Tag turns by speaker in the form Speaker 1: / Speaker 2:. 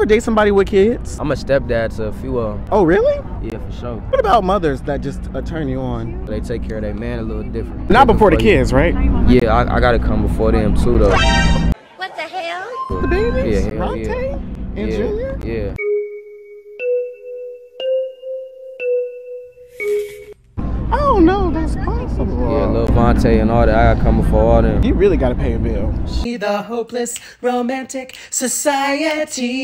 Speaker 1: ever date somebody with kids?
Speaker 2: I'm a stepdad to a few of them.
Speaker 1: Oh, really?
Speaker 2: Yeah, for sure.
Speaker 1: What about mothers that just uh, turn you on?
Speaker 2: They take care of their man a little different.
Speaker 1: Not before the
Speaker 2: you.
Speaker 1: kids, right?
Speaker 2: Yeah, I, I gotta come before them too, though.
Speaker 3: What the hell?
Speaker 1: The babies?
Speaker 2: Yeah, hell
Speaker 1: Ronte
Speaker 2: yeah.
Speaker 1: and
Speaker 2: yeah,
Speaker 1: Junior?
Speaker 2: Yeah.
Speaker 1: Oh, I. That's possible.
Speaker 2: Yeah, Lil Vontae and all that. I gotta come before all them.
Speaker 1: You really gotta pay a bill.
Speaker 4: the hopeless romantic society.